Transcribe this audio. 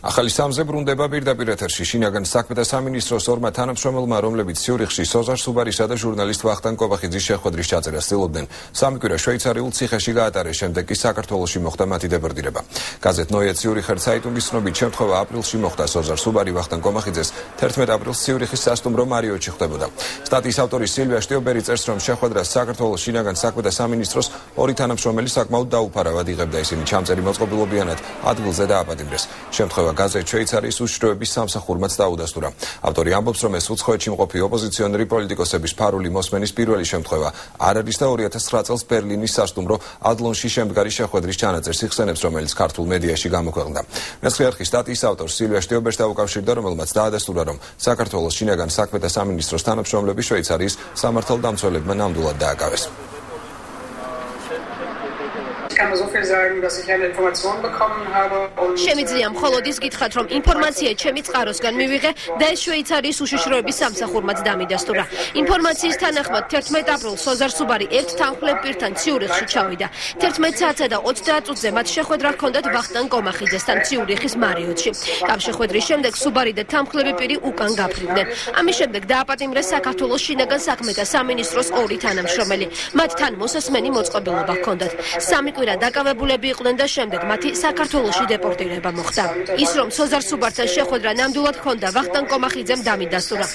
ახალი სამზე ბრუნდება პირდაპირ ეთერში. შინაგან საქმეთა სამინისტროს ორმა თანამშრომელმა რომლებიც ციურიხში სოზარ სუბარისა და ჟურნალისტ ვახტანგ კობახიძის შეხვედრის ჩაწერას ცდილობდნენ. სამი კვირა შვეიცარიულ ციხეში გაატარეს შემდეგ კი საქართველოში მოხდა მათი დებორდირება გაზეთ ნოე ციურიხერ საიტუნის ცნობით შემთხვევა აპრილში მოხდა. სოზარ სუბარი ვახტანგ კობახიძეს 11 აპრილს ციურიხის სასტუმრო მარიოჩი ხდებოდა. სტატიის ავტორი სილვია შტიობერი წერს რომ შეხვედრას საქართველოს შინაგან საქმეთა სამინისტროს ორი თანამშრომელი საკმაოდ დაუფარავად იღებდა. ისინი ჩამწერი მოწყობილობიანად ადგილზე დააპატიმრეს. შემთხვევა შეხვედრა გაზეთ შვეიცარიის უშიშროების სამსახურმაც დაუდასტურა. ავტორი ამბობს, რომ ეს უცხოეთში მყოფი ოპოზიციონერი პოლიტიკოსების ფარული მოსმენის პირველი შემთხვევა არ არის და 2009 წელს ბერლინის სასტუმრო ადლონში შემდგარი შეხვედრის ჩანაწერს იხსენებს, რომელიც ქართულ მედიაში გამოქვეყნდა. მეცხრე არხის სტატიის ავტორს სილვია შტიობერს დაუკავშირდა, რომელმაც დაადასტურა, რომ საქართველოს შინაგან საქმეთა სამინისტროს თანამშრომლები შვეიცარიის სამართალდამცველებმა ნამდვილად დააკავეს. შემიძლია მხოლოდ ის გითხრათ, რომ ინფორმაცია ჩემი წყაროსგან მივიღე და ეს შვეიცარიის უშიშროების სამსახურმაც დამიდასტურა. ინფორმაციის თანახმად 11 აპრილს სოზარ სუბარი ერთ თანხლებ პირთან ციურიხში ჩავიდა. 11 საათსა და 30 წუთზე მათ შეხვედრა ჰქონდათ ვახტანგ კომახიძესთან ციურიხის მარიოტში. ამ შეხვედრის შემდეგ სუბარი და თანხლები პირი უკან გაფრინდნენ. ამის შემდეგ დააპატიმრეს საქართველოს შინაგან საქმეთა სამინისტროს ორი თანამშრომელი. მათთან მოსასმენი მოწყობილობა ჰქონდათ. სამი კვირა დაკავებულები იყვნენ და შემდეგ მათი საქართველოსში დეპორტირება მოხდა. ის რომ სოზარ სუბართან შეხვედრა ნამდვილად ჰქონდა ვახტანგ კომახიძემ დამიდასტურა.